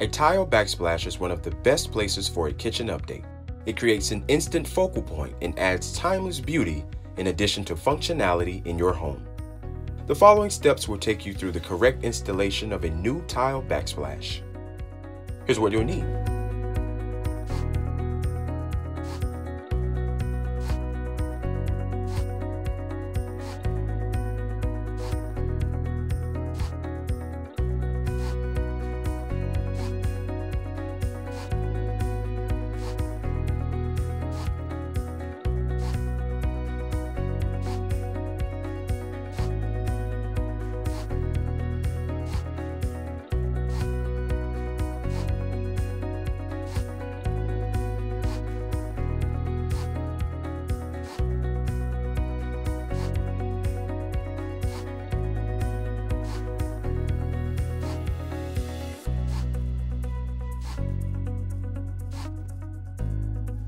A tile backsplash is one of the best places for a kitchen update. It creates an instant focal point and adds timeless beauty in addition to functionality in your home. The following steps will take you through the correct installation of a new tile backsplash. Here's what you'll need.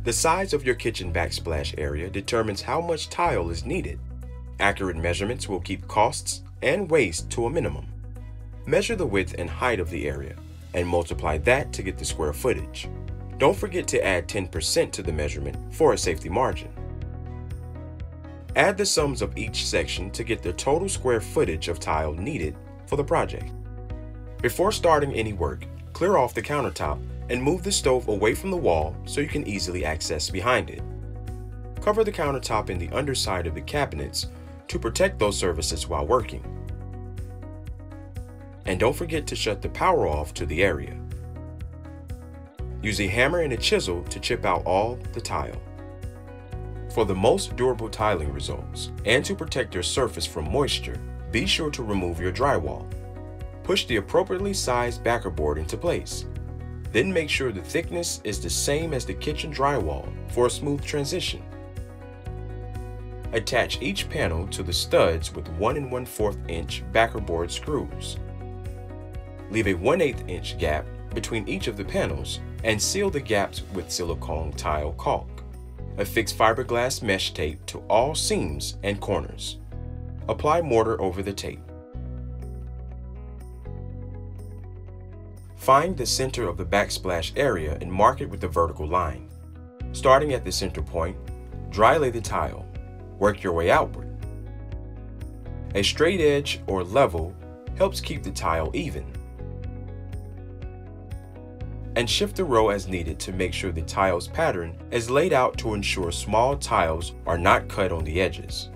The size of your kitchen backsplash area determines how much tile is needed. Accurate measurements will keep costs and waste to a minimum. Measure the width and height of the area and multiply that to get the square footage. Don't forget to add 10% to the measurement for a safety margin. Add the sums of each section to get the total square footage of tile needed for the project. Before starting any work, clear off the countertop and move the stove away from the wall so you can easily access behind it. Cover the countertop and the underside of the cabinets to protect those surfaces while working. And don't forget to shut the power off to the area. Use a hammer and a chisel to chip out all the tile. For the most durable tiling results, and to protect your surface from moisture, be sure to remove your drywall. Push the appropriately sized backer board into place then make sure the thickness is the same as the kitchen drywall for a smooth transition. Attach each panel to the studs with 1 and 1 4 inch backerboard screws. Leave a 1 8 inch gap between each of the panels and seal the gaps with silicone tile caulk. Affix fiberglass mesh tape to all seams and corners. Apply mortar over the tape. Find the center of the backsplash area and mark it with the vertical line. Starting at the center point, dry lay the tile. Work your way outward. A straight edge or level helps keep the tile even. And shift the row as needed to make sure the tile's pattern is laid out to ensure small tiles are not cut on the edges.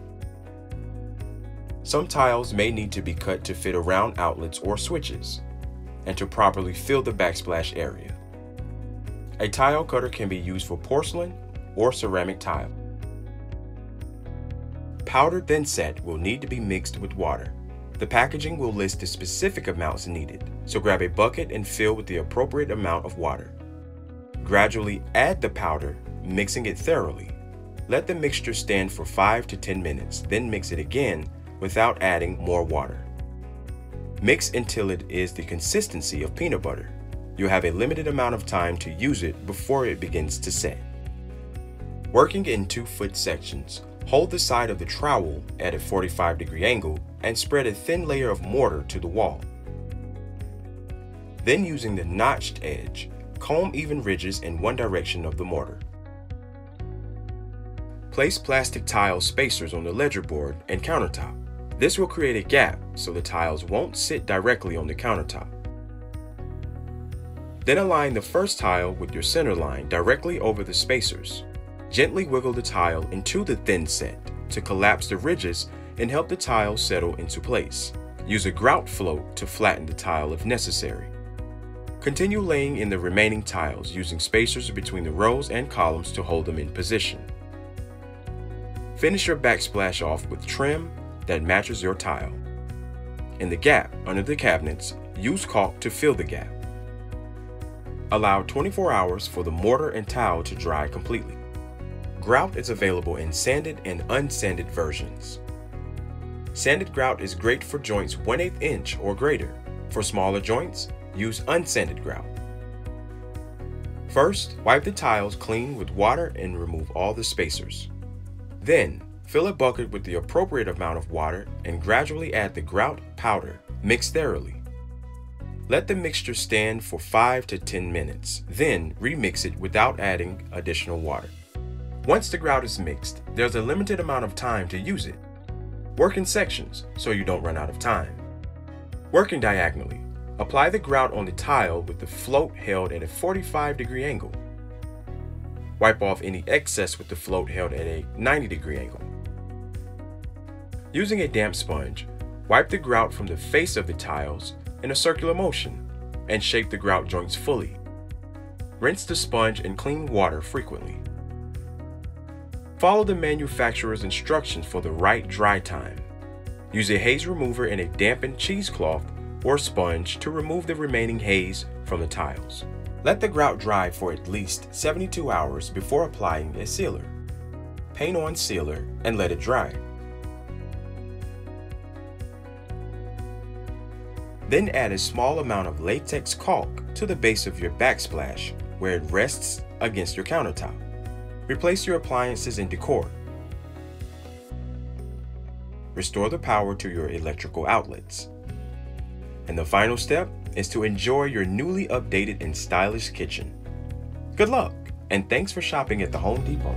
Some tiles may need to be cut to fit around outlets or switches and to properly fill the backsplash area. A tile cutter can be used for porcelain or ceramic tile. Powder thin set will need to be mixed with water. The packaging will list the specific amounts needed, so grab a bucket and fill with the appropriate amount of water. Gradually add the powder, mixing it thoroughly. Let the mixture stand for 5 to 10 minutes, then mix it again without adding more water. Mix until it is the consistency of peanut butter. You'll have a limited amount of time to use it before it begins to set. Working in 2 foot sections, hold the side of the trowel at a 45 degree angle and spread a thin layer of mortar to the wall. Then using the notched edge, comb even ridges in one direction of the mortar. Place plastic tile spacers on the ledger board and countertop. This will create a gap so the tiles won't sit directly on the countertop. Then align the first tile with your center line directly over the spacers. Gently wiggle the tile into the thin set to collapse the ridges and help the tile settle into place. Use a grout float to flatten the tile if necessary. Continue laying in the remaining tiles using spacers between the rows and columns to hold them in position. Finish your backsplash off with trim that matches your tile. In the gap under the cabinets, use caulk to fill the gap. Allow 24 hours for the mortar and tile to dry completely. Grout is available in sanded and unsanded versions. Sanded grout is great for joints 1 8 inch or greater. For smaller joints, use unsanded grout. First, wipe the tiles clean with water and remove all the spacers. Then, Fill a bucket with the appropriate amount of water and gradually add the grout powder. Mix thoroughly. Let the mixture stand for 5 to 10 minutes, then remix it without adding additional water. Once the grout is mixed, there's a limited amount of time to use it. Work in sections so you don't run out of time. Working diagonally, apply the grout on the tile with the float held at a 45 degree angle. Wipe off any excess with the float held at a 90 degree angle. Using a damp sponge, wipe the grout from the face of the tiles in a circular motion and shape the grout joints fully. Rinse the sponge in clean water frequently. Follow the manufacturer's instructions for the right dry time. Use a haze remover and a dampened cheesecloth or sponge to remove the remaining haze from the tiles. Let the grout dry for at least 72 hours before applying a sealer. Paint on sealer and let it dry. Then add a small amount of latex caulk to the base of your backsplash where it rests against your countertop. Replace your appliances and decor. Restore the power to your electrical outlets. And the final step is to enjoy your newly updated and stylish kitchen. Good luck, and thanks for shopping at the Home Depot.